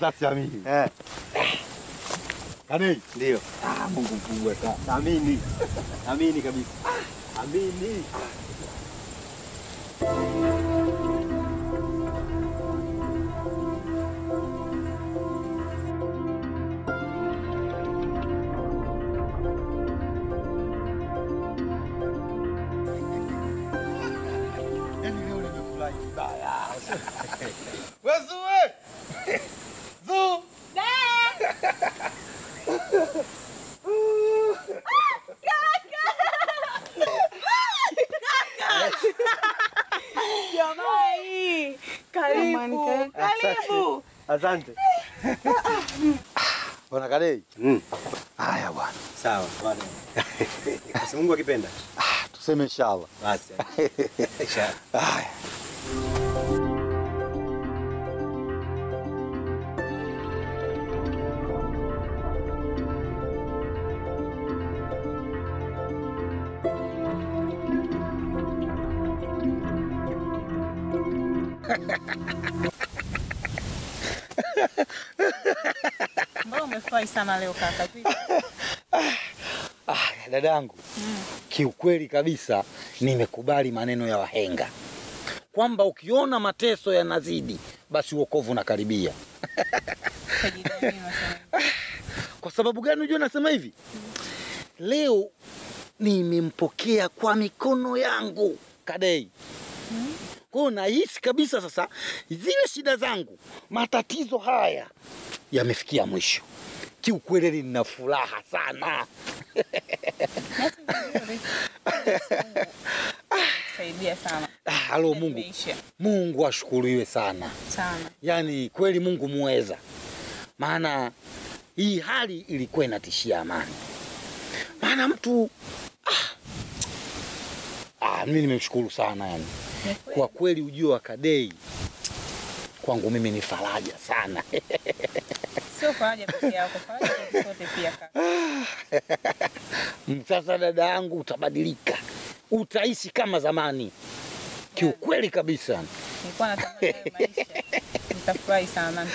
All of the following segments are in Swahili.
Hata mimi. Eh, Kadei. ndio. Ah, Mungu mkubwa sana. Amini. Amini kabisa. Amini. Basi Mungu akipenda. Ah, tuseme inshallah. Basi. Inshallah. Haya. Mbona umefurahi sana leo kaka? Vipi? Ah, dadangu, kiukweli kabisa nimekubali maneno ya wahenga kwamba ukiona mateso yanazidi basi uokovu unakaribia. Kwa sababu gani unajua nasema hivi? Leo nimempokea kwa mikono yangu Kadei. Kwa hiyo nahisi kabisa sasa zile shida zangu, matatizo haya yamefikia mwisho. Kiukweli nina furaha sana. Ah, halo Mungu. Mungu ashukuriwe sana. Sana. Yaani kweli Mungu muweza, maana hii hali ilikuwa inatishia amani. Maana mtu ah, ah, mimi nimemshukuru sana yani. Ni. Kwa kweli ujio wa Kadei kwangu mimi ni faraja sana. Sio faraja peke yako, faraja sote pia kaka. Sasa dada yangu, utabadilika, utaishi kama zamani, kiukweli kabisa. Nilikuwa natamani maisha. Nitafurahi sana,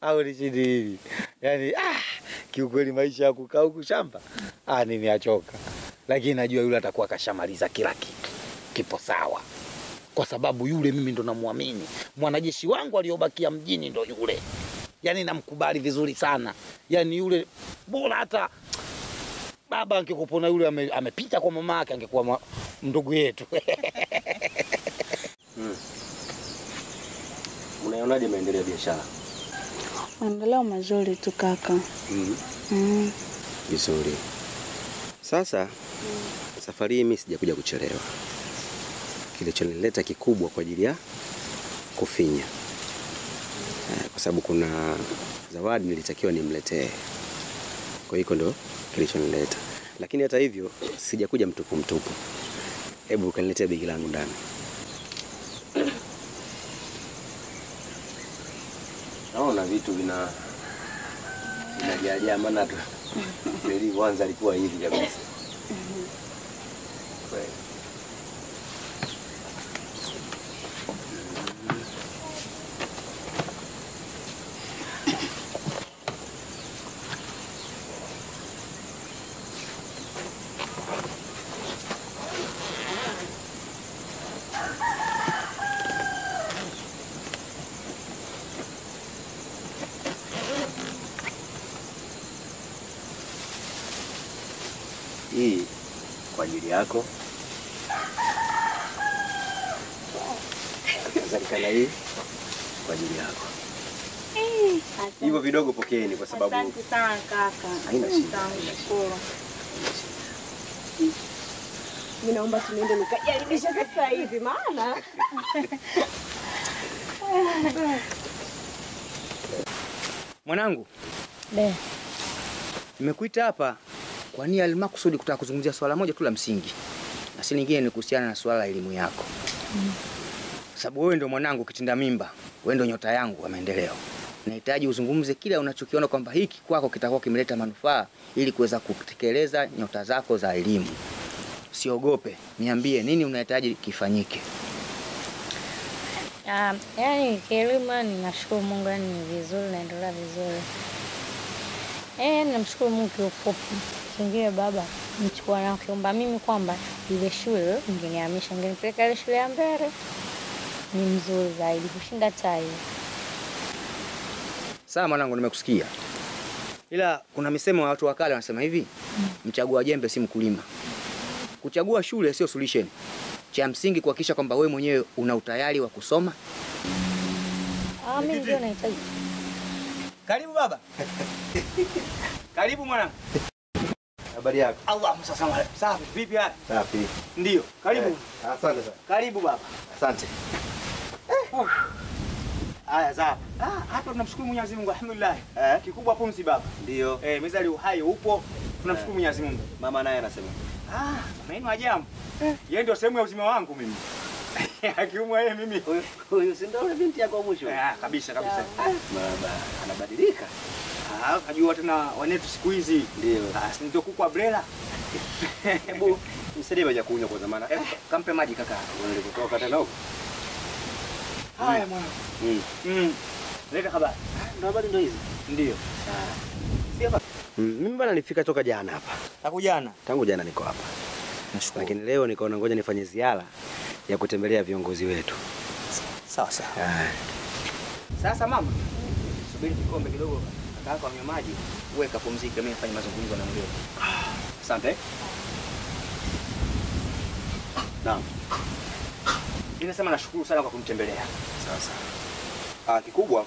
au nishindi hivi yani, ah, kiukweli maisha ya kukaa huku shamba ah, nimeachoka, lakini najua yule atakuwa kashamaliza kila kitu, kipo sawa, kwa sababu yule mimi ndo namwamini. Mwanajeshi wangu aliyobakia mjini ndo yule, yani namkubali vizuri sana, yani yule bora hata baba angekupona yule ame, amepita kwa mama yake angekuwa ndugu yetu. hmm. Unaionaje maendeleo ya biashara? Maendeleo mazuri tu kaka. Mm. Mm. Vizuri. Sasa safari hii mimi sijakuja kuchelewa. Kilichonileta kikubwa kwa ajili ya kufinya, kwa sababu kuna zawadi nilitakiwa nimletee. Kwa hiyo ndo kilichonileta, lakini hata hivyo sijakuja mtupu mtupu. Hebu kaniletea begi langu ndani. Naona vitu vina vinajaajaa, maana tu nilivyoanza alikuwa hivi kabisa. Kweli. Hii kwa ajili yako. zalikana hii kwa ajili yako. Hivyo vidogo pokeeni kwa sababu Asante sana kaka. Haina shida. Mimi naomba tunaende nikajaribisha sasa hivi maana Mwanangu, nimekuita hapa kwa nia almakusudi kutaka kuzungumzia swala moja tu la msingi, na si lingine ni kuhusiana na swala la elimu yako, mm. sababu wewe ndio mwanangu kitinda mimba, wewe ndio nyota yangu wa maendeleo. Nahitaji uzungumze kila unachokiona kwamba hiki kwako kitakuwa kimeleta manufaa ili kuweza kutekeleza nyota zako za elimu. siogope niambie nini unahitaji kifanyike. Ah, yani kielimu ninashukuru Mungu, yani ni vizuri, naendelea vizuri. Eh, namshukuru Mungu kiufupi. Kingine baba mchukua na kiumba mimi kwamba ile shule nginihamisha, nginipeleka ile shule ya mbele ni mzuri zaidi kushinda tai. Sawa mwanangu, nimekusikia, ila kuna misemo ya watu wa kale wanasema hivi, mchagua jembe si mkulima. Kuchagua shule sio solution. Cha msingi kuhakikisha kwamba wewe mwenyewe una utayari wa kusoma. Ah, mimi ndio nahitaji. Karibu baba. Karibu mwanangu. Habari yako? Allah msasa safi. Vipi hali? Safi. Ndio. Karibu. Eh, Asante sana. Karibu baba. Asante. Eh. Haya sawa. Ah, hapa tunamshukuru Mwenyezi Mungu alhamdulillah. Eh? Kikubwa pumzi baba. Ndio. Eh, mezali uhai upo. Tunamshukuru Mwenyezi Mungu. Mama naye anasema. Ah, maneno ajabu. Yeye ndio sehemu ya uzima wangu mimi. Akiumwa yeye mimi. Huyu huyu si ndio yule binti yako mwisho? Ah, kabisa kabisa. Baba anabadilika. Ah, kajua tena wanetu siku hizi. Ndio. Ah, si ndio kuku abrela. brela. Hebu msaidie maji ya kunywa kwa zamana. Hebu kampe maji kaka. Nilikotoka tena huko. Haya mwana. Mm. Mm. Leta habari. Ndio habari ndio hizi. Ndio. Mm, mimi bwana nilifika toka jana hapa. Takujana. Tangu jana niko hapa. Nashukuru. Lakini leo nikaona ngoja nifanye ziara ya kutembelea viongozi wetu. Sawa sawa. Ah, Sasa mama, subiri kikombe kidogo, kaka anywe maji, uwe kapumzike, mimi nifanye mazungumzo na mgeni. Asante. Naam. Mimi nasema nashukuru sana kwa kunitembelea. Sasa. Ah, kikubwa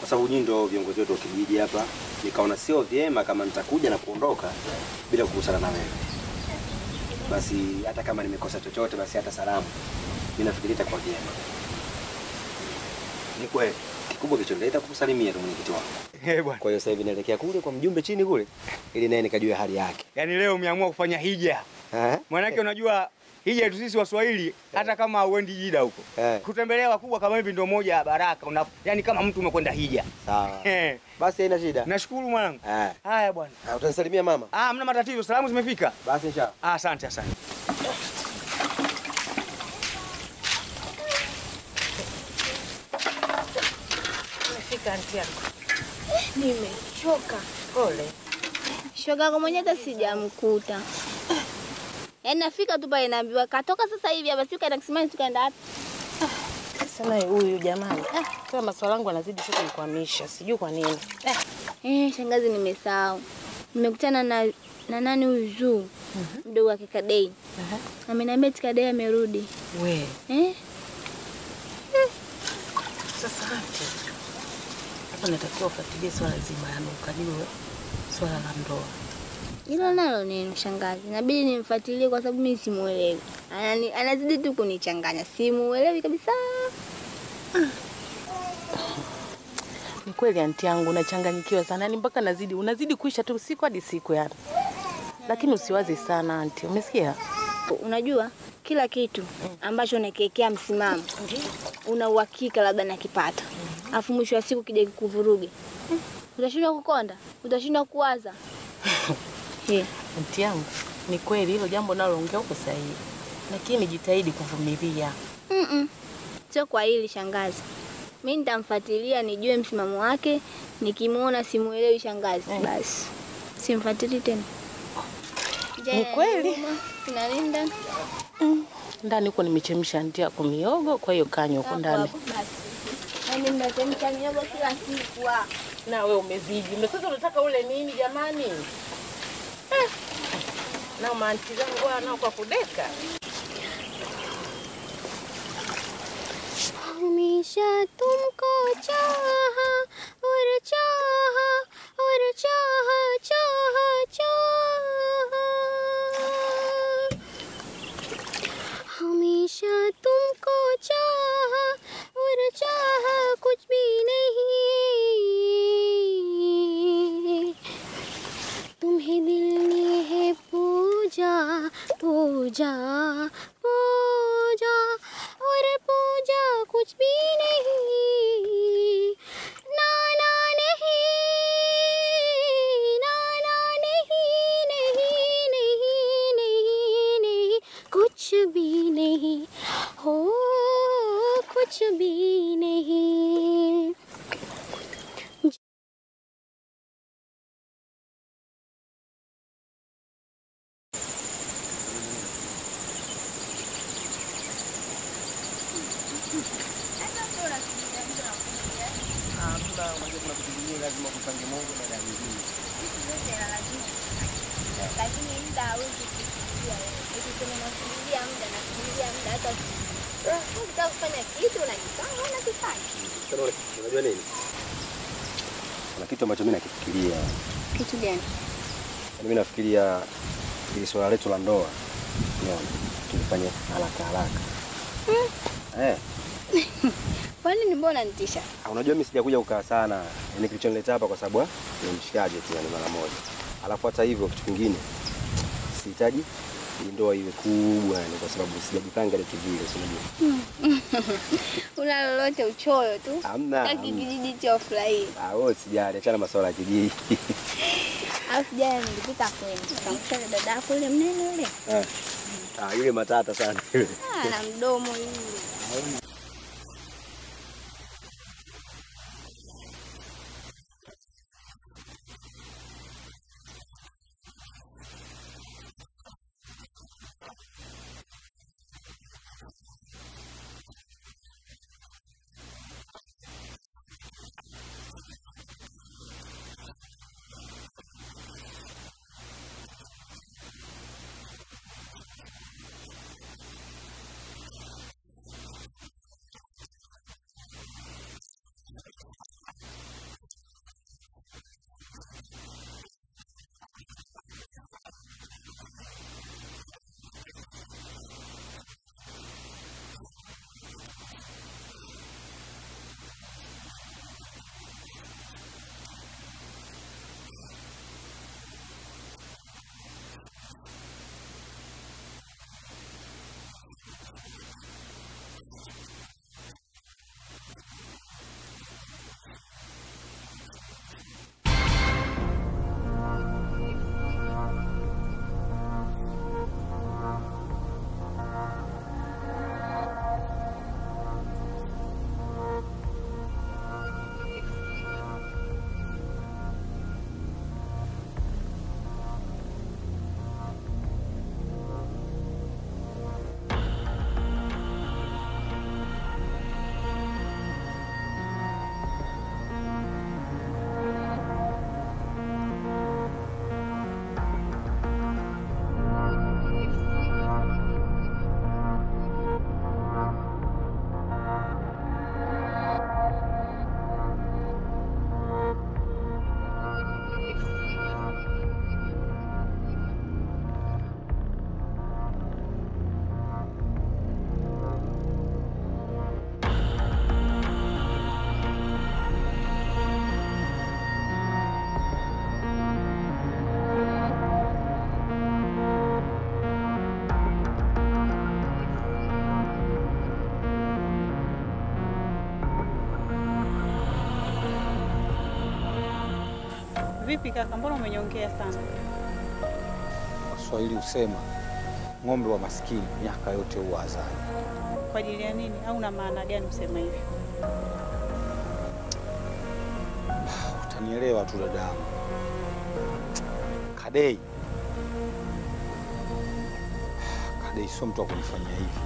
kwa sababu nyinyi ndio viongozi wetu wa kijiji hapa, nikaona sio vyema kama nitakuja na kuondoka bila kukusana na wewe. Basi hata kama nimekosa chochote, basi hata salamu mimi nafikiri itakuwa vyema. Ni kweli. Kikubwa kilichonileta kukusalimia tu mwenyekiti wangu. Eh bwana. kwa hiyo sasa hivi naelekea kule kwa mjumbe chini kule ili naye nikajue hali yake. Yaani leo umeamua kufanya hija. Eh? Maanake unajua hija yetu sisi Waswahili hata kama uendi jida huko. Eh. Kutembelea wakubwa kama hivi ndio moja ya baraka. Una, yani kama mtu umekwenda hija. Sawa. Eh. Basi haina shida. Nashukuru mwanangu. Haya bwana. Ah, Utanisalimia mama? Ah, mna matatizo. Salamu zimefika. Basi inshallah. Ah, asante asante. Umefika anti yako. Nimechoka. Pole. Shoga yako mwenyewe hata sijamkuta. Yaani nafika tu pale naambiwa katoka sasa hivi hapa sio kaenda kisimani tukaenda wapi? Sana huyu jamani. Ah, kama maswala yangu anazidi tu kunikwamisha. Sijui kwa nini. Eh, Eh, shangazi nimesahau. Nimekutana na na nani huyu Zuu? Mdogo wake Kadei. Ameniambia Tikadei amerudi. we. Eh? Sasa anti. Hapa natakiwa ufuatilie swala zima yani ukajue swala la ndoa. Hilo nalo ni mshangazi, Inabidi nimfuatilie kwa sababu mimi simuelewi. Anani, anazidi tu kunichanganya. Simuelewi kabisa. Ni kweli anti yangu unachanganyikiwa sana. yani mpaka nazidi unazidi kuisha tu siku hadi siku yani. Lakini usiwazi sana anti. Umesikia? Unajua kila kitu ambacho unakiwekea msimamo una uhakika labda nakipata, alafu mwisho wa siku kija kikuvuruge, utashindwa kukonda, utashindwa kuwaza. Eh, Mti yangu, ni kweli hilo jambo naloongea uko sahihi. Lakini jitahidi kuvumilia. mm-mm. Sio kwa hili shangazi, mi nitamfuatilia nijue msimamo wake, nikimwona simuelewi shangazi, basi simfuatili tena. Ni kweli. Inalinda Ndani huko nimechemsha anti kwa miogo, kwa hiyo kanywa huko ndani. Yaani mnachemsha miogo kila siku. ah. Na wewe umezidi. Na sasa unataka ule nini jamani? Eh. Na maanti zangu hawa nao kwa kudeka. हमेशा तुमको चाहा और चाहा और चाहा चाहा चाहा हमेशा तुमको चाहा और चाह कुछ भी नहीं। तुम्हें दिल ने है पूजा पूजा पूजा, और पूजा कुछ भी नहीं। नाना नहीं नाना नहीं नहीं नहीं नहीं नहीं, कुछ भी नहीं। हो कुछ भी Mimi ili swala letu la ndoa. Unaona? Tulifanye haraka haraka. Eh, Kwa nini mbona nitisha? ah, unajua mimi sijakuja kukaa sana. Yaani kilichonileta hapa kwa sababu ah, ni mshikaji tu yani mara moja. Alafu hata hivyo kitu kingine sihitaji ndoa iwe kubwa yani kwa sababu sijajipanga ile kivile, si unajua. Una lolote uchoyo tu. Hamna. Kaki kijiji cha furahi. Ah, wewe sijali, achana masuala ya kijiji. Alafu jana nilipita kwenu. Nikamkuta dada yako yule mnene yule. Ah. Ah, yule matata sana yule. Ah, na mdomo yule. Vipi kaka, mbona umenyongea sana? Waswahili husema ng'ombe wa maskini miaka yote huwa azali. Kwa ajili ya nini? Au na maana gani usema hivi? Utanielewa tu dadangu. Kadei, Kadei sio mtu wa kunifanyia hivi.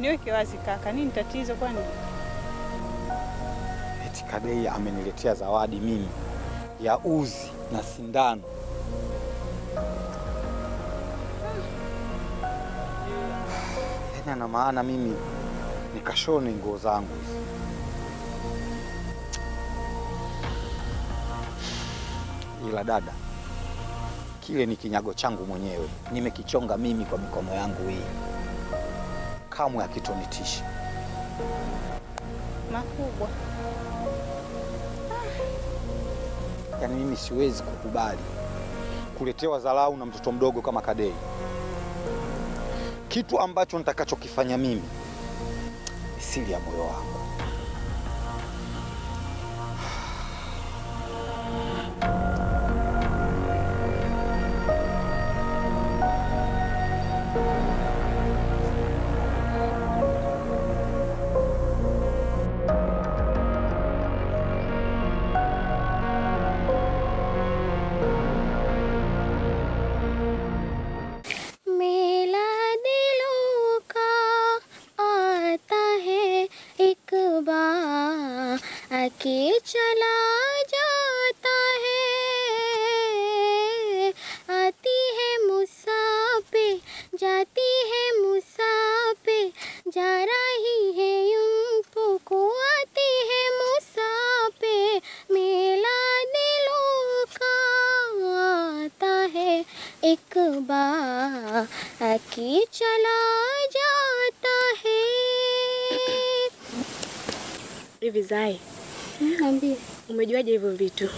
Niweke wazi kaka, nini tatizo kwani? Kadei ameniletea zawadi mimi ya uzi na sindano. Yaani ana maana mimi nikashone nguo zangu hizi. Ila dada, kile ni kinyago changu mwenyewe, nimekichonga mimi kwa mikono yangu hii, kamwe akitonitisha Makubwa. Yaani mimi siwezi kukubali kuletewa dharau na mtoto mdogo kama Kadei. Kitu ambacho nitakachokifanya mimi siri ya moyo wangu. Zai, Niambie. umejuaje hivyo vitu?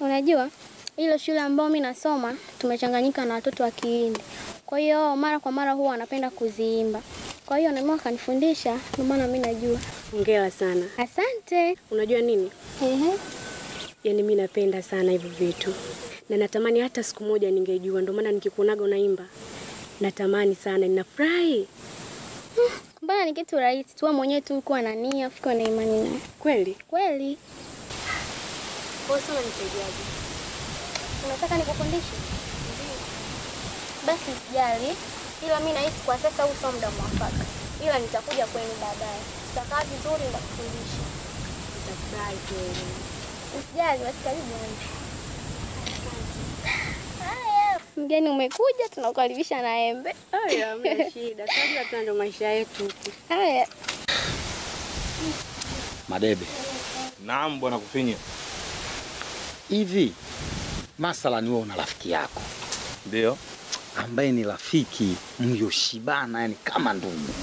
Unajua ile shule ambayo mimi nasoma tumechanganyika na watoto wa Kihindi, kwa hiyo mara kwa mara huwa wanapenda kuziimba. Kwa hiyo nami akanifundisha, ndio maana mimi najua. Hongera sana. Asante. Unajua nini? Ehe. Yaani mimi napenda sana hivyo vitu na natamani hata siku moja ningejua, ndio maana nikikuonaga unaimba natamani sana, ninafurahi Mbona ni kitu rahisi tu, wewe mwenyewe tu kuwa na nia, ukiwa na imani na kweli. Kweli. Kwa hiyo sasa nisaidiaje? Unataka nikufundishe? Basi sijali, ila mimi nahisi kwa sasa huu sio muda mwafaka, ila nitakuja kwenu baadaye. Tutakaa vizuri, nitakufundisha. Usijali, basi karibu mgeni umekuja, tunakukaribisha na embe. Haya, hamna shida. Tuna maisha yetu huku. Haya. Madebe, Naam bwana Kufinya. hivi masalani wewe una rafiki yako Ndio. ambaye ni rafiki mlioshibana, yani kama ndugu,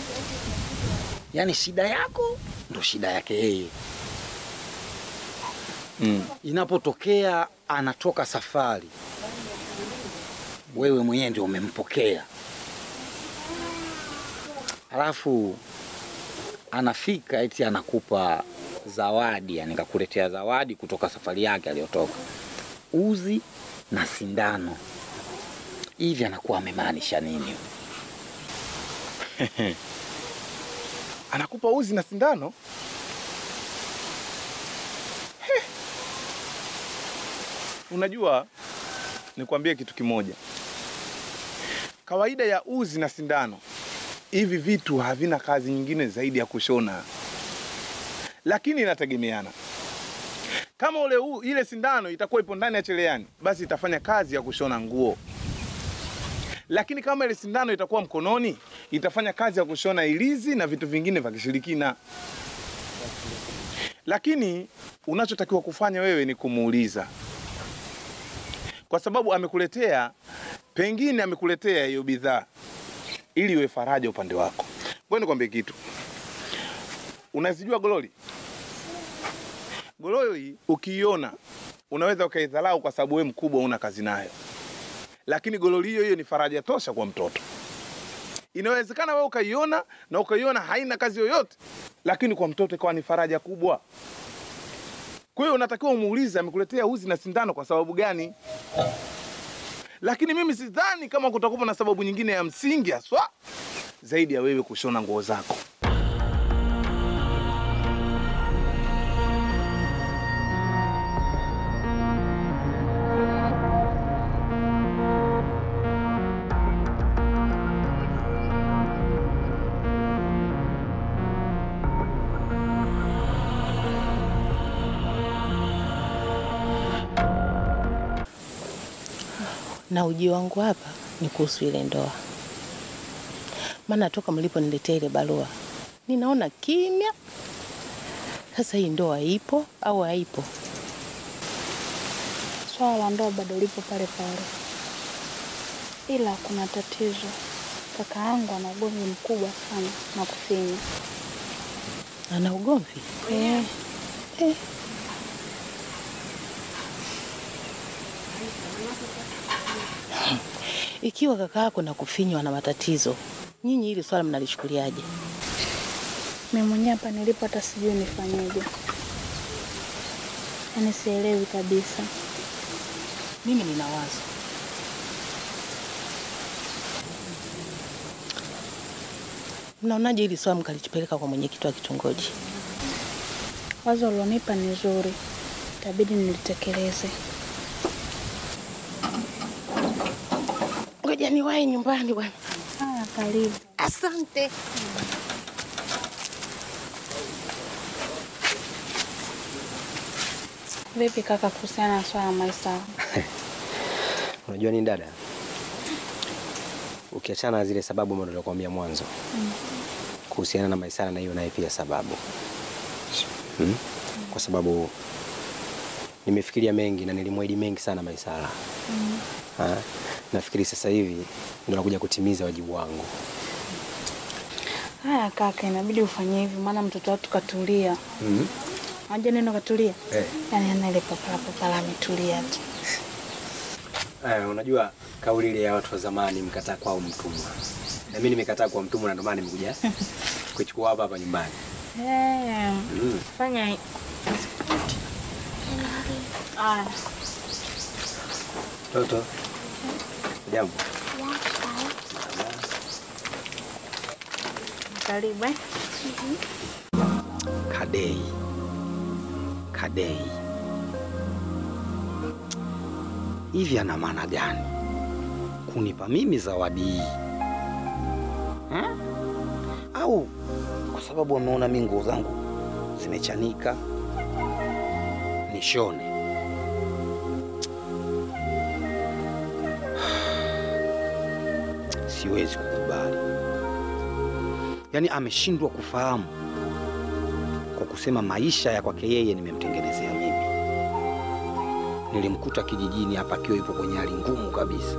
yani shida yako ndo shida yake yeye. Mm. Inapotokea anatoka safari, wewe mwenyewe ndio umempokea, halafu anafika eti anakupa zawadi, yani kakuletea zawadi kutoka safari yake aliyotoka, uzi na sindano. Hivi anakuwa amemaanisha nini? Anakupa uzi na sindano? Unajua, nikwambie kitu kimoja. Kawaida ya uzi na sindano, hivi vitu havina kazi nyingine zaidi ya kushona, lakini inategemeana. Kama ule u, ile sindano itakuwa ipo ndani ya cheleani, basi itafanya kazi ya kushona nguo lakini kama ile sindano itakuwa mkononi itafanya kazi ya kushona ilizi na vitu vingine vya kishirikina. Lakini unachotakiwa kufanya wewe ni kumuuliza, kwa sababu amekuletea, pengine amekuletea hiyo bidhaa ili iwe faraja upande wako. Ngoja nikwambie kitu, unazijua gololi? Gololi ukiiona unaweza ukaidharau kwa sababu wewe mkubwa una kazi nayo lakini gololi hiyo hiyo ni faraja tosha kwa mtoto. Inawezekana wewe ukaiona na ukaiona haina kazi yoyote, lakini kwa mtoto ikawa ni faraja kubwa. Kwa hiyo unatakiwa umuulize amekuletea uzi na sindano kwa sababu gani. Lakini mimi sidhani kama kutakuwa na sababu nyingine ya msingi haswa zaidi ya wewe kushona nguo zako. Na uji wangu hapa ni kuhusu ile ndoa, maana toka mlipo niletea ile barua ninaona kimya. Sasa hii ndoa ipo au haipo? Swala la ndoa bado lipo pale pale, ila kuna tatizo. Kaka yangu ana ugomvi mkubwa sana na Kufinya. Ana ugomvi Eh, eh. Ikiwa kaka yako na kufinywa na matatizo, nyinyi hili swala mnalichukuliaje? mimi mwenyewe hapa nilipo hata sijui nifanyeje, yaani sielewi kabisa. Mimi nina wazo. Mnaonaje hili swala mkalichipeleka kwa mwenyekiti wa kitongoji? Wazo ulionipa ni zuri, itabidi nilitekeleze. Ngoja niwahi nyumbani bwana. Haya, karibu. Asante. Vipi kaka, kuhusiana na swala la Maisara? Unajua nini dada, ukiachana na zile sababu ambazo nilikwambia mwanzo Mm. kuhusiana na Maisara, na hiyo naye pia sababu hmm? Kwa sababu nimefikiria mengi na nilimwahidi mengi sana Maisara, Mm. Nafikiri sasa hivi ndo nakuja kutimiza wajibu wangu. Haya kaka, inabidi ufanye hivyo, maana mtoto watu katulia. Mm. aje neno katulia? Eh. Yani ana ile papala papala ametulia tu. Eh, unajua kauli ile ya watu wa zamani mkataa kwao mtumwa. Na mimi nimekataa kwa mtumwa na ndio maana nimekuja kuchukua hapa hapa nyumbani. Eh, Mm. fanya. Toto. Jambo. Karibu eh. Kadei, Kadei, hivi ana maana gani kunipa mimi zawadi hii? Au kwa sababu ameona mimi nguo zangu zimechanika nishone? Siwezi kukubali, yaani ameshindwa kufahamu kwa kusema maisha ya kwake yeye nimemtengenezea mimi. Nilimkuta kijijini hapa akiwa yupo kwenye hali ngumu kabisa.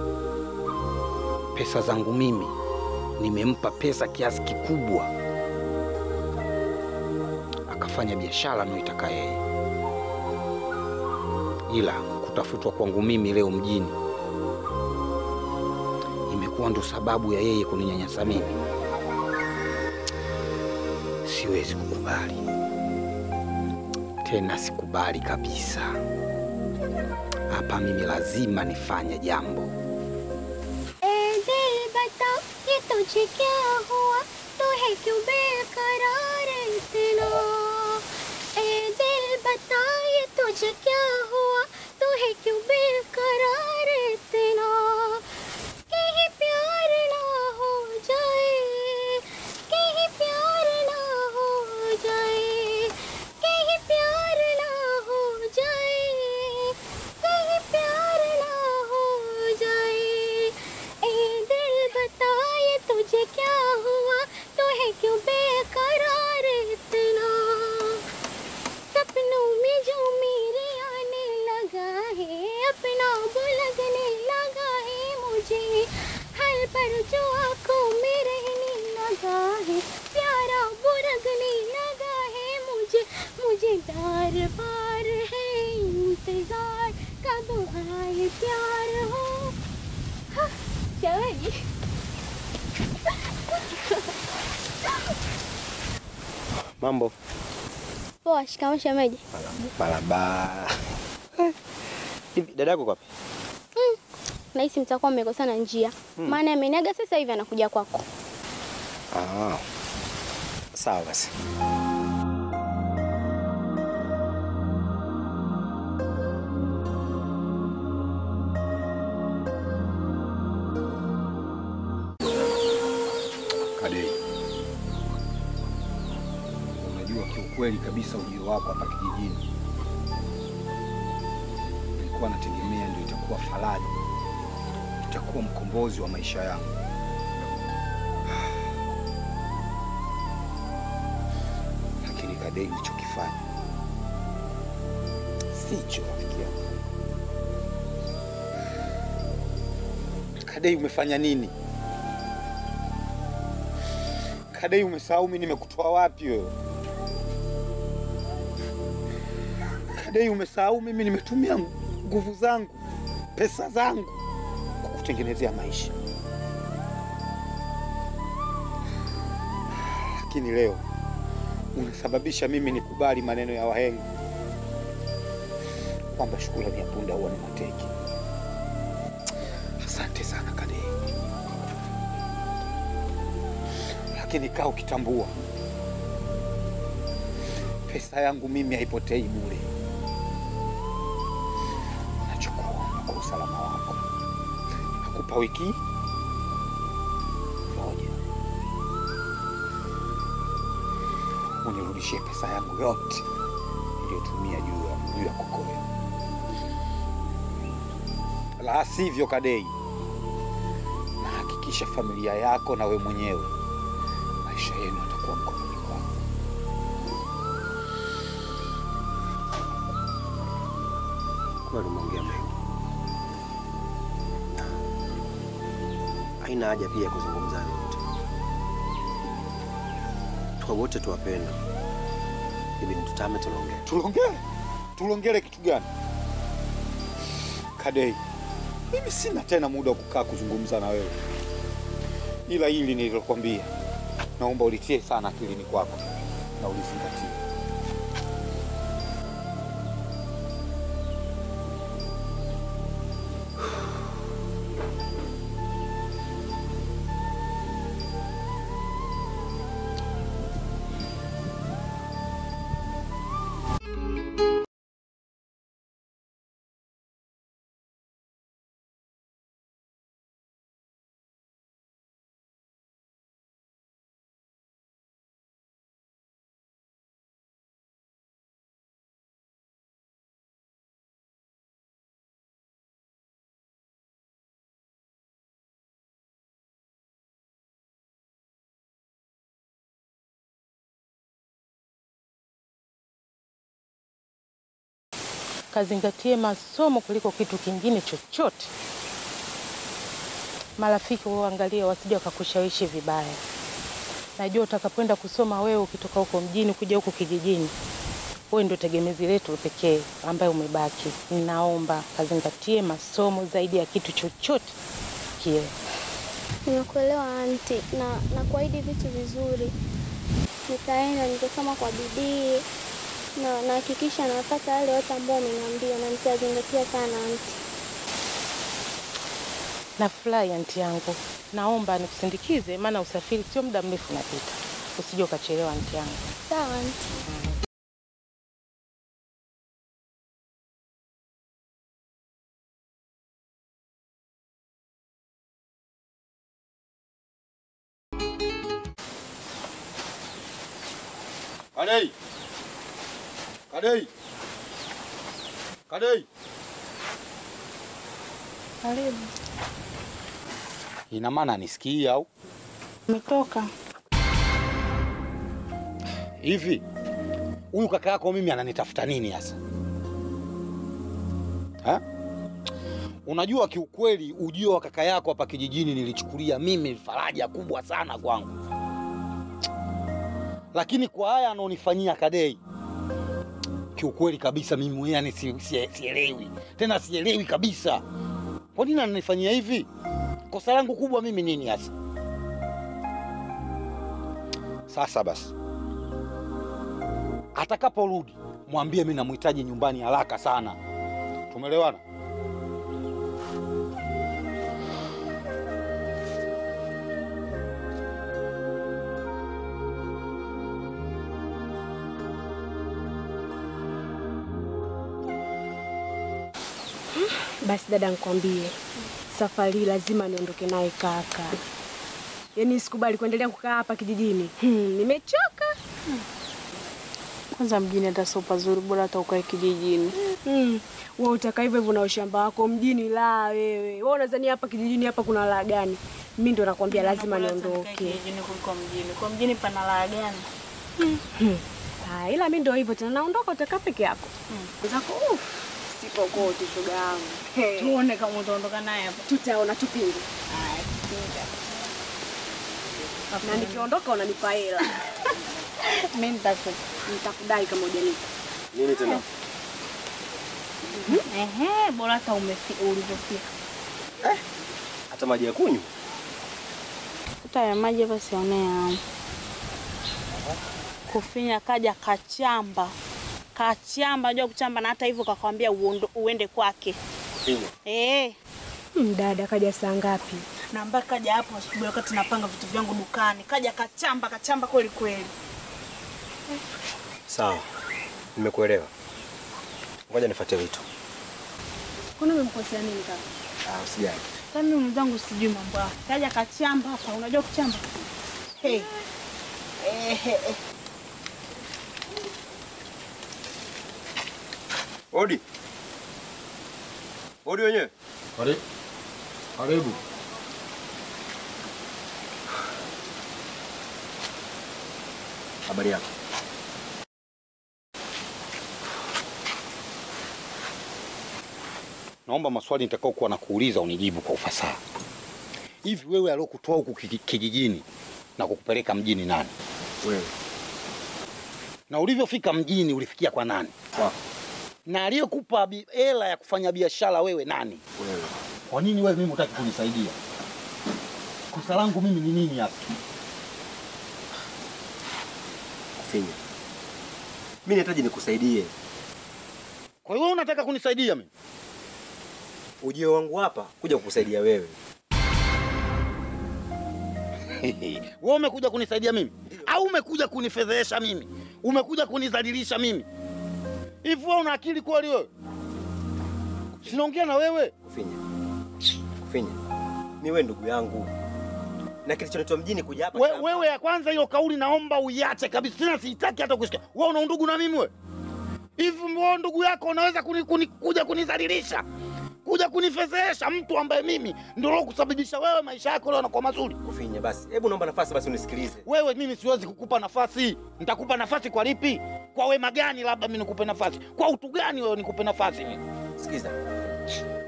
Pesa zangu mimi nimempa pesa kiasi kikubwa, akafanya biashara anayoitaka yeye, ila kutafutwa kwangu mimi leo mjini kuwa ndo sababu ya yeye kuninyanyasa mimi. Siwezi kukubali tena, sikubali kabisa. Hapa mimi lazima nifanye jambo. Hey, baby, shikamoo shemeji. Barabara. Hivi dada yako kwapi? Nahisi mtakuwa mmekosana njia, Hmm. maana ameniaga sasa hivi anakuja kwako. Ah. Sawa basi. Kabisa ujio wako hapa kijijini nilikuwa nategemea ndio itakuwa faraja, itakuwa mkombozi wa maisha yangu. Lakini Kadei, ulichokifanya sicho rafiki yangu. Kadei, umefanya nini? Kadei, umesahau mimi nimekutoa wapi wewe? Kadei, umesahau mimi nimetumia nguvu zangu, pesa zangu kukutengenezea maisha, lakini leo unasababisha mimi nikubali maneno ya wahenga kwamba shukrani ya punda huwa ni mateke. Asante sana Kadei. lakini kaa ukitambua pesa yangu mimi haipotei bure. Nakupa wiki? Moja unirudishie pesa yangu yote niliyotumia juu ya juu ya kokoyo, la sivyo Kadei, nahakikisha familia yako na we mwenyewe maisha yenu yatakuwa mkononi kwangu. Kweli umeongea haina haja pia ya kuzungumza hayo yote. Tuwa wote tuwapenda, ibidi tutame tulongee. Tulongee? Tulongele kitu gani? Kadei, mimi sina tena muda wa kukaa kuzungumza na wewe, ila hili nililokwambia naomba ulitie sana akilini kwako na ulizingatie. Kazingatie masomo kuliko kitu kingine chochote. Marafiki waangalie, wasije wakakushawishi vibaya. Najua utakapoenda kusoma wewe, ukitoka huko mjini kuja huko kijijini, wewe ndio tegemezi letu pekee ambaye umebaki. Ninaomba kazingatie masomo zaidi ya kitu chochote kile. Nimekuelewa anti, na nakuahidi vitu vizuri. Nitaenda nitasoma kwa bidii na nahakikisha nawapata wale wote ambao wameniambia, na nitazingatia sana anti. Nafurahi anti yangu, naomba nikusindikize, maana usafiri sio muda mrefu unapita, usije ukachelewa anti yangu. Sawa anti. Kadei! Kadei! Kadei! Karibu. Ina maana nisikii au Umetoka? hivi? Huyu kaka yako mimi ananitafuta nini hasa? Ha? Unajua kiukweli ujio wa kaka yako hapa kijijini nilichukulia mimi faraja kubwa sana kwangu, lakini kwa haya anaonifanyia Kadei, kiukweli kabisa mimi mwenyewe yani si, si, sielewi tena, sielewi kabisa kwa nini ananifanyia hivi. Kosa langu kubwa mimi nini hasa? Sasa basi, atakaporudi mwambie mimi namhitaji nyumbani haraka sana. Tumeelewana? Basi dada, nikwambie safari lazima niondoke naye kaka. Yaani sikubali kuendelea kukaa hapa kijijini. Hmm, nimechoka. Hmm. Kwanza mjini hata sio pazuri, bora hata ukae kijijini. Hmm. Wewe utakaa hivyo hivyo na ushamba wako mjini la wewe. Wewe unadhani hapa kijijini hapa kuna laa gani? Mimi ndo nakwambia lazima niondoke. Kijijini kuliko mjini. Kwa mjini pana raha gani? Hmm. Ah, ila mimi ndo hivyo tena naondoka utakaa peke yako. Zako uh, siko kote shoga yangu. Hey. Tuone kama utaondoka naye hapo. Tutaona tupinge. Na nikiondoka unanipa hela. Mimi nitakupa. Nitakudai kama hujanipa. Nini tena? Ehe, bora hata umefika ulivyofika. Hata maji ya kunywa? Hata ya maji hapa sionea. Kufinya kaja kachamba. Kachamba, unajua kuchamba na hata hivyo kakwambia uende kwake. Eh. Mdada kaja saa ngapi? Na mpaka kaja hapo asubuhi wakati napanga vitu vyangu dukani. Kaja kachamba, kachamba kweli kweli. Sawa, nimekuelewa. Ngoja nifuatie vitu. Kuna umemkosea nini kaka? Ah, usijali. Kama mimi mwenzangu sijui mambo yako. Kaja kachamba hapa, unajua kuchamba? Hey. Eh, eh, eh. Odi. Odi wenyewe. Karibu. Karibu. Habari yako? Naomba maswali nitakao kuwa nakuuliza unijibu kwa ufasaha. Hivi wewe aliokutoa huku kijijini na kukupeleka mjini nani? Wewe. Na ulivyofika mjini ulifikia kwa nani? Kwako. Na aliyekupa hela ya kufanya biashara wewe nani? Wewe. Kwa nini wewe mimi hutaki kunisaidia? Kosa langu mimi ni nini hapa? Kufinya. Mimi nahitaji nikusaidie. Kwa hiyo wewe unataka kunisaidia mimi? Ujio wangu hapa kuja kukusaidia wewe. wewe umekuja kunisaidia mimi au umekuja kunifedhehesha mimi? Umekuja kunidhalilisha mimi? Hivi wewe una akili kweli wewe? Sinaongea na wewe. Kufinya. Kufinya. Mimi wewe ndugu yangu. Na kilichonitoa mjini kuja hapa. We, wewe ya kwanza hiyo kauli naomba uiache kabisa, tena sitaki hata kusikia. Wewe una undugu na mimi wewe? Hivi wewe ndugu yako unaweza kuni, kuni, kuja kunidhalilisha kuja kunifezesha mtu ambaye mimi ndio kusababisha wewe maisha yako leo yanakuwa mazuri. Kufinya basi. Hebu naomba nafasi basi unisikilize. Wewe mimi siwezi kukupa nafasi. Nitakupa nafasi kwa lipi? Kwa wema gani labda mimi nikupe nafasi? Kwa utu gani wewe nikupe nafasi mimi? Sikiza.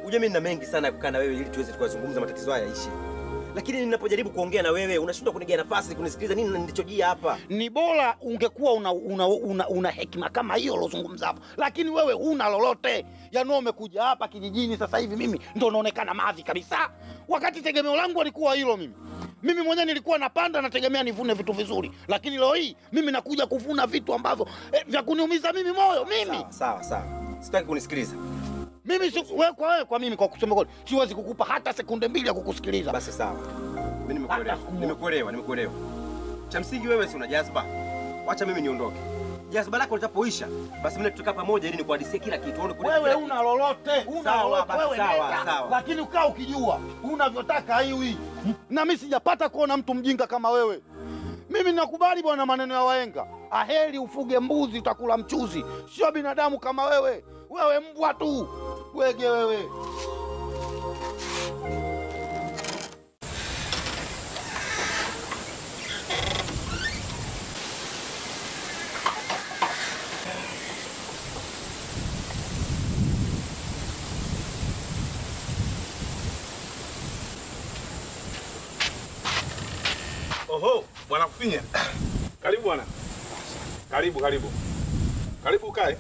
Uje mimi nina mengi sana ya kukaa na wewe ili tuweze tukazungumza matatizo haya yaishe. Lakini ninapojaribu kuongea na wewe unashindwa kunigea nafasi kunisikiliza nini nilichojia hapa. Ni bora ungekuwa una, una, una, una hekima kama hiyo ulozungumza hapo, lakini wewe huna lolote. Yaani umekuja hapa kijijini sasa hivi, mimi ndo naonekana madhi kabisa, wakati tegemeo langu alikuwa hilo. Mimi mimi mwenyewe nilikuwa napanda nategemea nivune vitu vizuri, lakini leo hii mimi nakuja kuvuna vitu ambavyo eh, vya kuniumiza mimi moyo mimi. Sawa, sawa, sawa. Sitaki kunisikiliza. Mimi si, wewe kwa wewe kwa mimi kwa kusema kweli siwezi kukupa hata sekunde mbili ya kukusikiliza. Basi sawa. Mimi nimekuelewa. Nimekuelewa, nimekuelewa. Cha msingi wewe si una jazba. Wacha mimi niondoke. Jazba lako litapoisha, basi mimi tutakaa pamoja ili nikuhadisie kila kitu. Uone kuna Wewe una lolote, una Sawa, lolote wewe sawa, sawa. Lakini ukaa ukijua unavyotaka haiwi. Na mimi sijapata kuona mtu mjinga kama wewe. Mimi nakubali bwana maneno ya wahenga, aheri ufuge mbuzi utakula mchuzi, sio binadamu kama wewe. Wewe mbwa tu, wege wewe. Oho, bwana Kufinya. Karibu bwana. Karibu, karibu. Karibu ukae.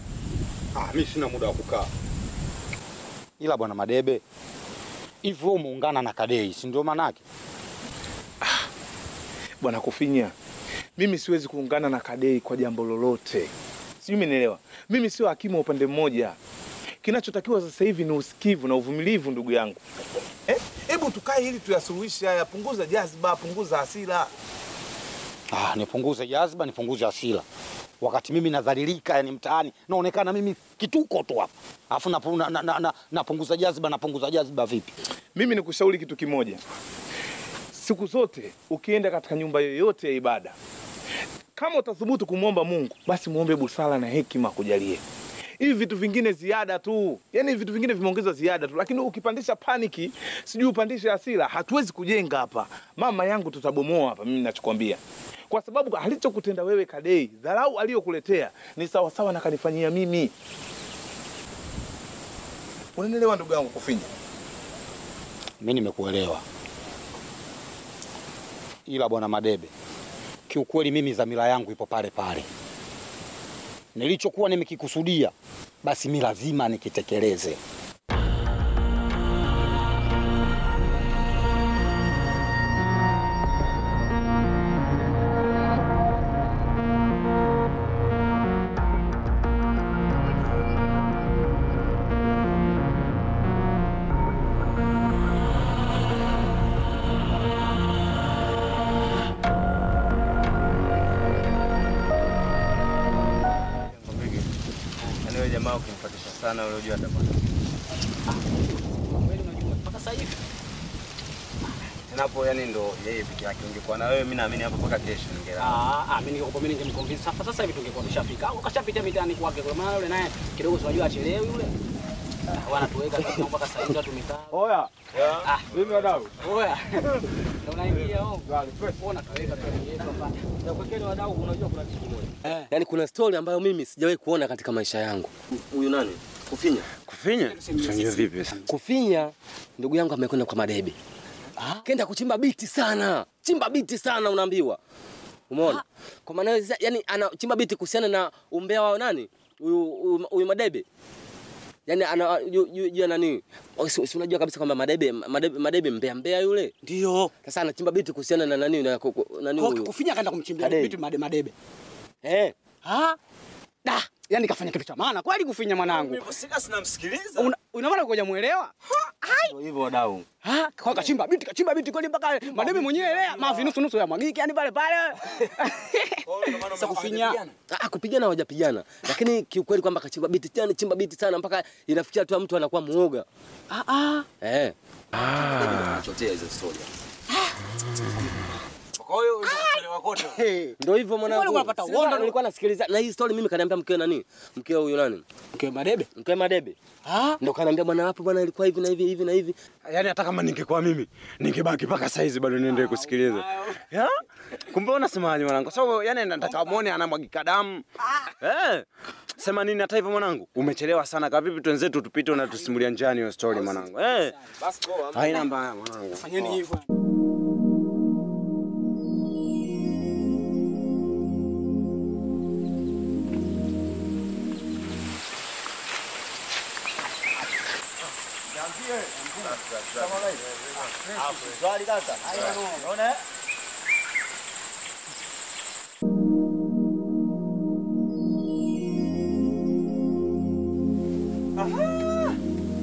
Ah, mimi sina muda wa kukaa. Ila bwana Madebe, hivi wewe umeungana na Kadei, si ndio maana yake? Ah, Bwana Kufinya, mimi siwezi kuungana na Kadei kwa jambo lolote. Sijui umenielewa. Mimi sio hakimu wa upande mmoja. Kinachotakiwa sasa hivi ni usikivu na uvumilivu, ndugu yangu. Eh, Hebu tukae ili tuyasuluhishe haya. Punguza jazba, punguza hasira. Ah, nipunguze jazba, nipunguze hasira. Wakati mimi nadhalilika, yani mtaani naonekana mimi kituko tu hapa, alafu napunguza na, na, na, napunguza jaziba. napunguza jaziba vipi? Mimi nikushauri kitu kimoja. Siku zote ukienda katika nyumba yoyote ya ibada, kama utathubutu kumwomba Mungu, basi muombe busara na hekima akujalie. Hivi vitu vingine ziada tu, yani vitu vingine vimeongezwa ziada tu, lakini ukipandisha paniki, sijui upandishe hasira, hatuwezi kujenga hapa. Mama yangu tutabomoa hapa, mimi nachokwambia, kwa sababu alichokutenda wewe Kadei, dharau aliyokuletea ni sawasawa na kanifanyia mimi. Unanielewa ndugu yangu Kufinya? Mimi nimekuelewa, ila bwana Madebe, kiukweli mimi dhamira yangu ipo pale pale. Nilichokuwa nimekikusudia basi mi lazima nikitekeleze. Peke yake. Ungekuwa na wewe mimi naamini hapo mpaka kesho ningelala. Ah, ah, mimi ningekupa mimi ningemconvince sasa sasa hivi tungekuwa tumeshafika. Au kashapitia mitaani kwake kwa maana yule naye kidogo tunajua achelewe yule. Ah, Wanatuweka kama mpaka sasa hivi tumekaa. Oya. Ah, Mimi wadau. oya. Na unaingia huko. Ona tuweka yeye hapa. Na kwa kile wadau unajua kuna kitu kimoja. Yaani kuna story ambayo mimi sijawahi kuona katika maisha yangu. Huyu nani? Kufinya. Kufinya? Kufinya vipi Kufinya ndugu yangu amekwenda kwa Madebe. Kenda kuchimba biti sana, chimba biti sana, unaambiwa. Umeona? Kwa maana yani anachimba biti kuhusiana na umbea wa nani? Huyu Madebe. yani ana juu nani? Oh, Si unajua kabisa kwamba Madebe Madebe, Madebe mbea mbea yule. Ndio. Sasa anachimba biti kuhusiana na nani na nani huyu? kufinya kaenda kumchimbia biti vitu madebe. Eh. Ha? Da, yani kafanya kitu cha maana kweli kufinya mwanangu. Sika sinamsikiliza. Una una maana muelewa? Hai. Hivyo wadau. Ha, kwa kachimba binti kachimba binti kweli mpaka mademi mwenyewe lea, mavi nusu nusu ya mwagiki yani pale pale. Sasa kufinya. Ah, kupigana hawajapigana. Lakini kiukweli kwamba kachimba binti tena chimba binti sana mpaka inafikia tu mtu anakuwa muoga. Ah ah. Eh. Ah. Anachotea hizo story. Kwa hiyo ndio kuchelewa kote. Ndio hivyo mwanangu. Unapata uondo? Nilikuwa nasikiliza na hii story mimi kaniambia mkeo nani? Mkeo huyo nani? Mkeo Madebe. Mkeo Madebe. Ah. Ndio kaniambia bwana hapo bwana ilikuwa hivi na hivi hivi na hivi. Yaani hata kama ningekuwa mimi ningebaki mpaka saizi bado niendelee kusikiliza. Ya? Kumbe unasemaje mwanangu? Kwa sababu yani nataka muone anamwagika damu. Eh. Sema nini hata hivyo mwanangu? Umechelewa sana. Kwa vipi twenzetu tupite unatusimulia njiani hiyo story mwanangu. Eh. Basi poa. Haina mbaya mwanangu. Fanyeni hivyo.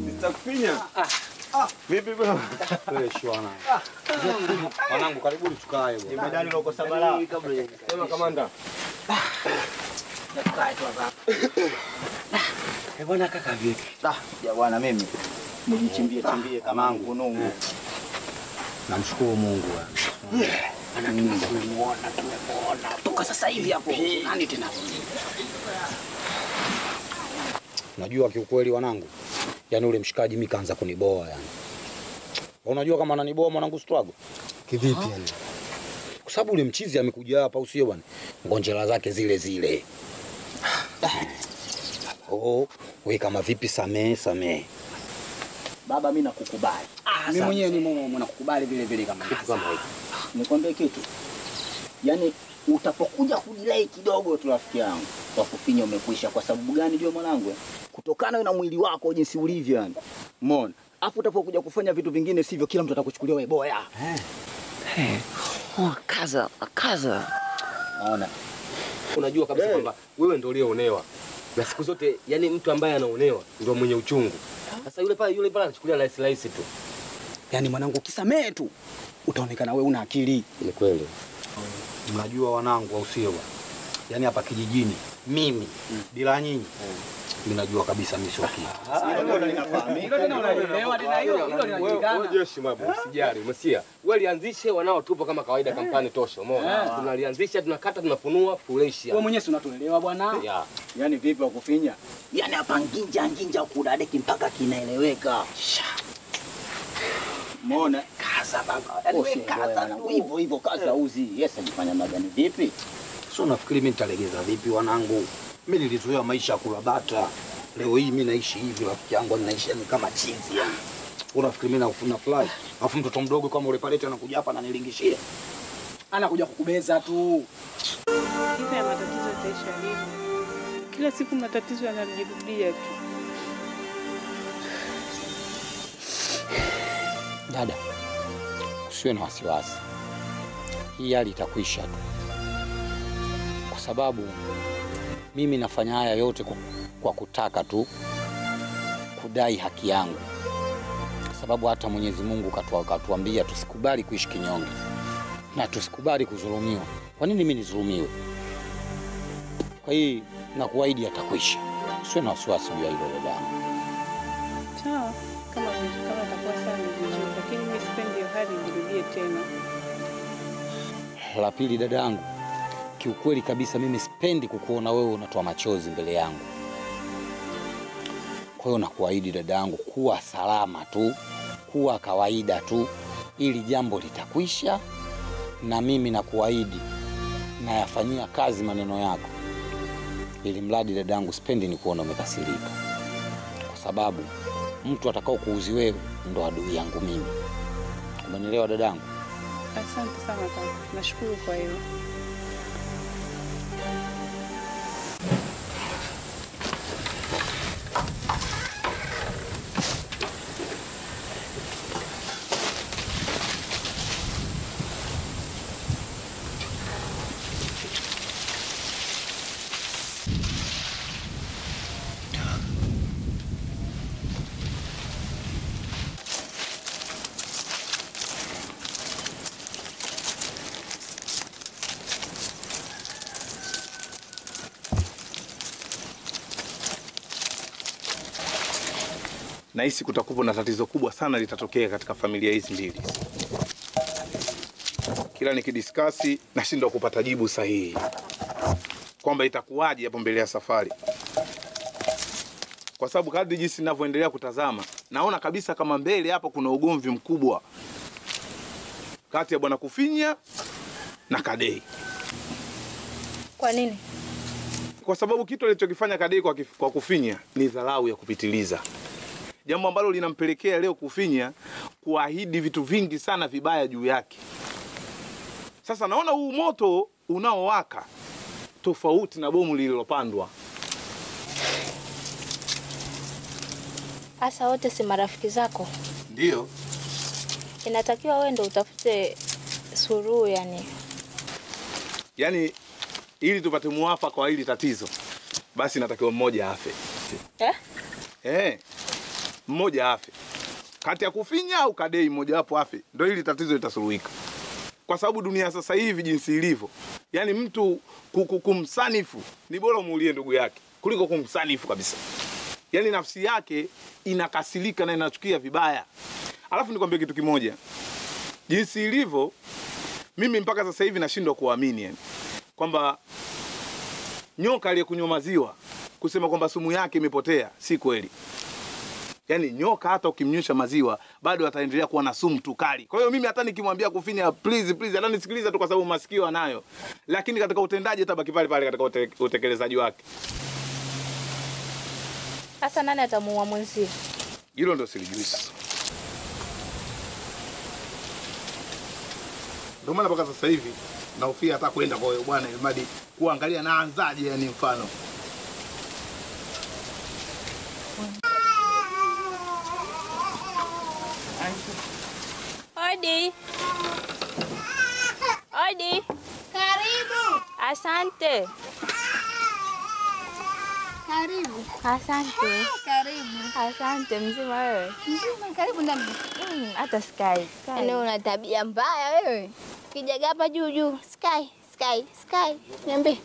Nitakufinya. Vipi bwana? Fresh wana. Wanangu karibuni tukae bwana. Unakosa balaa. Sema kamanda. Eh bwana kaka vipi? Ah, ya bwana mimi nijichimbie chimbie kama ngunungu. Namshukuru Mungu. Tumemuona, tumemuona. Toka sasa hivi hapo. Nani tena? Unajua kiukweli wanangu, yani ule mshikaji mimi kaanza kuniboa yani. Unajua kama ananiboa mwanangu struggle? Kivipi yani? Kwa sababu ule mchizi amekuja hapa usio bwana. Ngonjera zake zile zile. Oh, we kama vipi samee samee. Baba mimi nakukubali. Mimi mwenyewe ni mama nakukubali vile vile kama kitu kama hicho. Nikwambie kitu. Yaani utapokuja kujilai kidogo tu rafiki yangu kwa kufinya umekwisha. Kwa sababu gani Jua mwanangu? Kutokana na mwili wako jinsi ulivyo yani. Umeona? Hapo utapokuja kufanya vitu vingine sivyo, kila mtu atakuchukulia wewe boya. Oh, kaza, kaza. Naona. Unajua kabisa kwamba wewe ndio ulioonewa. Na siku zote yani mtu ambaye anaonewa ndio mwenye uchungu. Sasa yule pale yule pale anachukulia rahisi rahisi tu. Yani mwanangu kisamee tu utaonekana wewe una akili. Ni kweli. Mnajua wanangu au sio Yani Yaani hapa kijijini mimi bila nyinyi mimi najua kabisa mimi sio kitu. Jeshi mabu, usijali, umesikia? Wewe lianzishe wanao tupo kama kawaida kampani tosho, umeona? Eh. Tunalianzisha, tunakata, tunafunua, fresh. Wewe mwenyewe si unatuelewa bwana. Ya. Yaani vipi wa kufinya? Yaani hapa nginja nginja kudadeki mpaka kinaeleweka. Umeona? Kaza baba. Yaani kaza hivyo hivyo kaza uzi. Yes, ajifanya magani vipi? Sio nafikiri mimi nitalegeza vipi wanangu? Mimi nilizoea maisha ya kula bata. Leo hii mimi naishi hivi rafiki yangu ninaishi ni kama chizi yani. Unafikiri mimi nafuna fly? Alafu mtoto mdogo kama ule paleti anakuja hapa ananilingishia. Anakuja kukubeza tu. Hivi ya matatizo yataisha lini? Kila siku matatizo yanajirudia tu. Dada, usiwe na wasiwasi, hii hali itakwisha tu, kwa sababu mimi nafanya haya yote kwa, kwa kutaka tu kudai haki yangu, kwa sababu hata Mwenyezi Mungu katua- katuambia tusikubali kuishi kinyonge na tusikubali kudhulumiwa. Kwa nini mimi nidhulumiwe? Kwa hii nakuahidi atakwisha, usiwe na wasiwasi juu ya hilo dadangu. Sawa, kama kama itakuwa sawa ni vizuri, lakini mimi sipendi hiyo hali tena. La pili, dadangu kiukweli kabisa mimi sipendi kukuona wewe unatoa machozi mbele yangu. Kwa hiyo nakuahidi dada yangu, kuwa salama tu, kuwa kawaida tu, ili jambo litakwisha, na mimi nakuahidi nayafanyia kazi maneno yako, ili mradi dada yangu, sipendi ni kuona umekasirika, kwa sababu mtu atakao kuuzi wewe ndo adui yangu mimi. Umenielewa dadangu? Asante sana kaka, nashukuru kwa hilo. Nahisi kutakuwa na tatizo kubwa sana litatokea katika familia hizi mbili. Kila nikidiskasi nashindwa kupata jibu sahihi. Kwamba itakuwaje hapo mbele ya safari, kwa sababu kadri jinsi ninavyoendelea kutazama naona kabisa kama mbele hapo kuna ugomvi mkubwa. Kati ya bwana Kufinya na Kadei, Kwa nini? kwa sababu kitu alichokifanya Kadei kwa, kwa Kufinya ni dharau ya kupitiliza, jambo ambalo linampelekea leo Kufinya kuahidi vitu vingi sana vibaya juu yake. Sasa naona huu moto unaowaka tofauti na bomu lililopandwa. Hasa wote si marafiki zako, Ndio inatakiwa wewe ndo utafute suruhu yani. yani ili tupate muafaka wa hili tatizo, basi natakiwa mmoja afe. Eh? Eh, mmoja afe kati ya Kufinya au Kadei, mmoja wapo afe, ndio hili tatizo litasuluhika. Kwa sababu dunia sasa hivi jinsi ilivyo, yaani mtu ku- ku- kumsanifu ni bora umuulie ndugu yake kuliko kumsanifu kabisa. Yaani nafsi yake inakasirika na inachukia vibaya. Alafu nikwambie kitu kimoja, jinsi ilivyo, mimi mpaka sasa hivi nashindwa kuamini yani kwamba nyoka aliyekunywa maziwa kusema kwamba sumu yake imepotea, si kweli. Yaani nyoka hata ukimnyosha maziwa bado ataendelea kuwa na sumu tu kali. Kwa hiyo mimi hata nikimwambia Kufinya please please, ananisikiliza tu kwa sababu masikio anayo, lakini katika utendaji atabaki pale pale katika ute, utekelezaji wake. Sasa nani atamuua mwenzie? Hilo ndo silijui sasa. Ndio maana mpaka sasa hivi nahofia hata kwenda kwa huyo bwana ilimadi kuangalia naanzaje, yani mfano Odi. Odi. Karibu. Asante. Karibu. Asante. Karibu. Asante mzima wewe. Mzima, karibu ndani. Mm, hata Sky. Yaani una tabia mbaya wewe. Kija hapa juu juu. Sky, Sky, Sky. Niambie.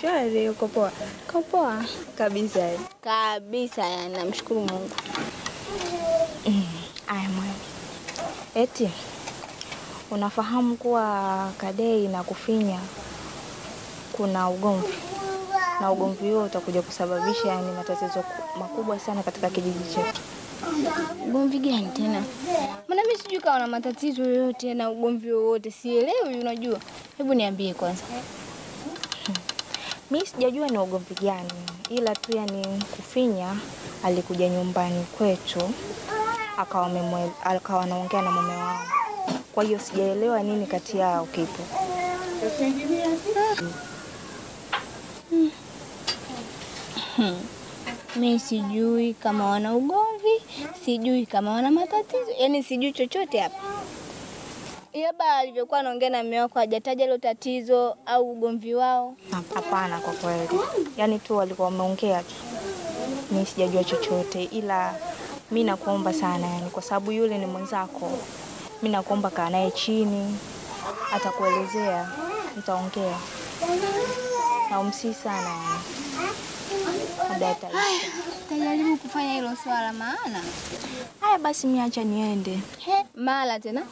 Shwari, uko poa? Uko poa? Kabisa. Kabisa, namshukuru Mungu. Aya mwana. Eti unafahamu kuwa Kadei na Kufinya kuna ugomvi na ugomvi huo utakuja kusababisha yani matatizo makubwa sana katika kijiji chetu. Ugomvi gani tena? Maana mimi sijui kama na matatizo yoyote na ugomvi wowote, sielewi. Unajua, hebu niambie kwanza. Mi sijajua ni ugomvi gani, ila tu yani Kufinya alikuja nyumbani kwetu akawa anaongea na mume wangu, kwa hiyo sijaelewa nini kati yao kipo. Mi sijui kama wana ugomvi, sijui kama wana matatizo, yaani sijui chochote hapa. Yaba alivyokuwa anaongea na mume wako hajataja hilo tatizo au ugomvi wao. Hapana, kwa kweli, yaani tu walikuwa wameongea tu, mi sijajua chochote, ila mi nakuomba sana, yani kwa sababu yule ni mwenzako, mi nakuomba kaa naye chini, atakuelezea, mtaongea na umsii sana yani, ataisha. Tajaribu kufanya hilo swala maana. Haya basi, mi acha niende. He, mara tena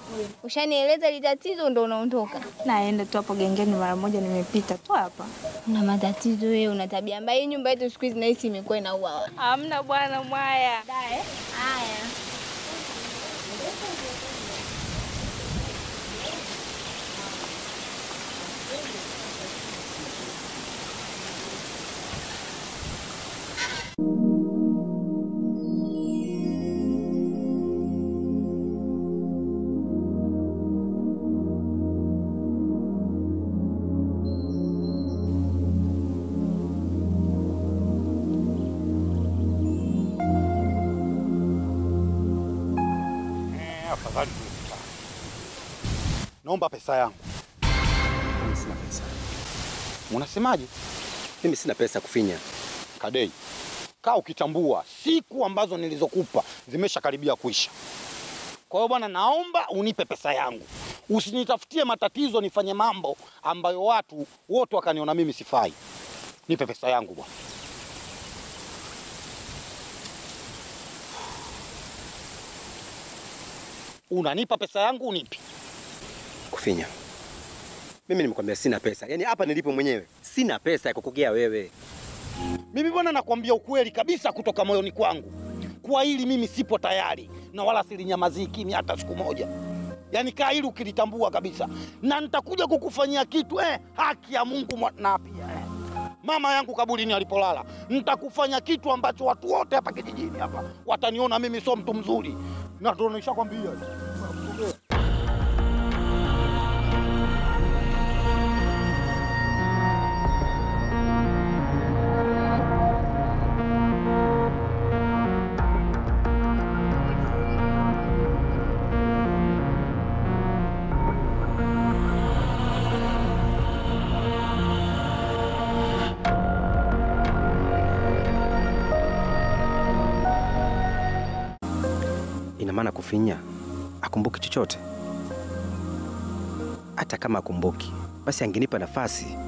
ushanieleza ile tatizo ndo unaondoka. Naenda tu hapo gengeni mara moja, nimepita tu hapa. Una matatizo wewe, una tabia mbaya. Hii nyumba yetu siku hizi nahisi imekuwa inaua. Hamna bwana mwaya. Haya. Naomba pesa yangu. Mimi sina pesa. Unasemaje? Mimi sina pesa kufinya. Kadei, kaa ukitambua siku ambazo nilizokupa zimeshakaribia kuisha. Kwa hiyo bwana, naomba unipe pesa yangu, usinitafutie matatizo nifanye mambo ambayo watu wote wakaniona mimi sifai. Nipe pesa yangu bwana. Unanipa pesa yangu unipi? Kufinya. Mimi nimekwambia sina pesa. Yaani hapa nilipo mwenyewe sina pesa ya kukugea wewe. Mimi bwana, nakwambia ukweli kabisa kutoka moyoni kwangu, kwa hili mimi sipo tayari na wala silinyamazii kimya hata siku moja. Yaani kaa hili ukilitambua kabisa, na nitakuja kukufanyia kitu eh, haki ya Mungu na pia eh, mama yangu kaburini alipolala, nitakufanya kitu ambacho watu wote hapa kijijini hapa wataniona mimi sio mtu mzuri, na ndio nishakwambia. Maana kufinya akumbuki chochote? Hata kama akumbuki, basi angenipa nafasi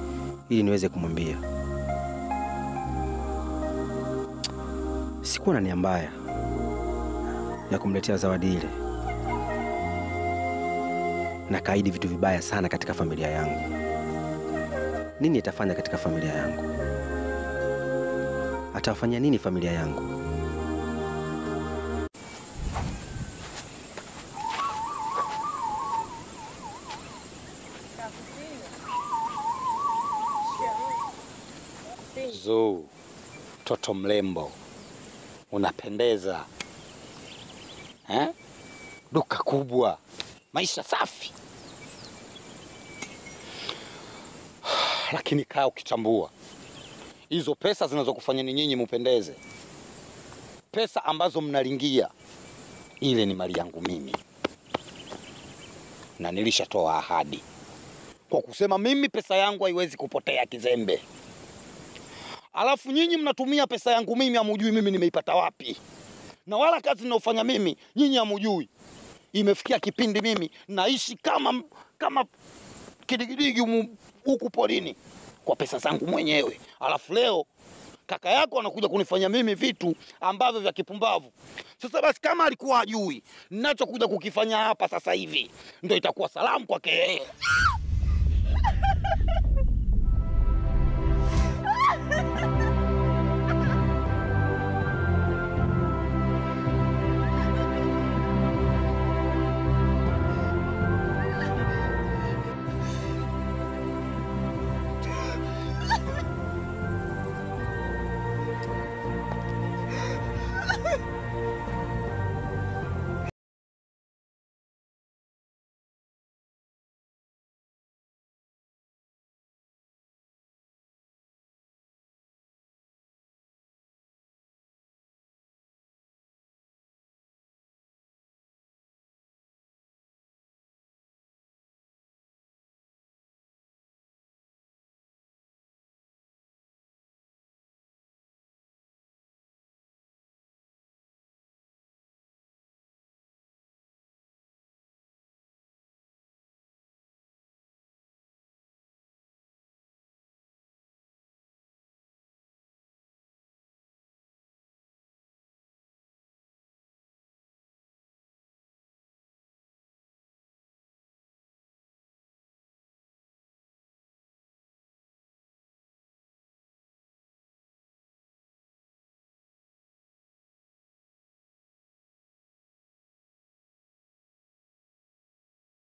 ili niweze kumwambia. Sikuwa na nia mbaya ya kumletea zawadi ile, na kaidi vitu vibaya sana katika familia yangu. Nini itafanya katika familia yangu? Atawafanyia nini familia yangu? Mrembo, unapendeza. Eh? Duka kubwa, maisha safi, lakini kaa ukitambua hizo pesa zinazokufanya ni nyinyi mupendeze, pesa ambazo mnalingia, ile ni mali yangu mimi, na nilishatoa ahadi. Kwa kusema mimi pesa yangu haiwezi kupotea kizembe. Alafu nyinyi mnatumia pesa yangu mimi, hamujui mimi nimeipata wapi, na wala kazi ninayofanya mimi nyinyi hamujui. Imefikia kipindi mimi naishi kama kama kidigidigi huku porini kwa pesa zangu mwenyewe, alafu leo kaka yako anakuja kunifanya mimi vitu ambavyo vya kipumbavu. Sasa basi, kama alikuwa ajui ninachokuja kukifanya hapa sasa hivi, ndio itakuwa salamu kwake yeye.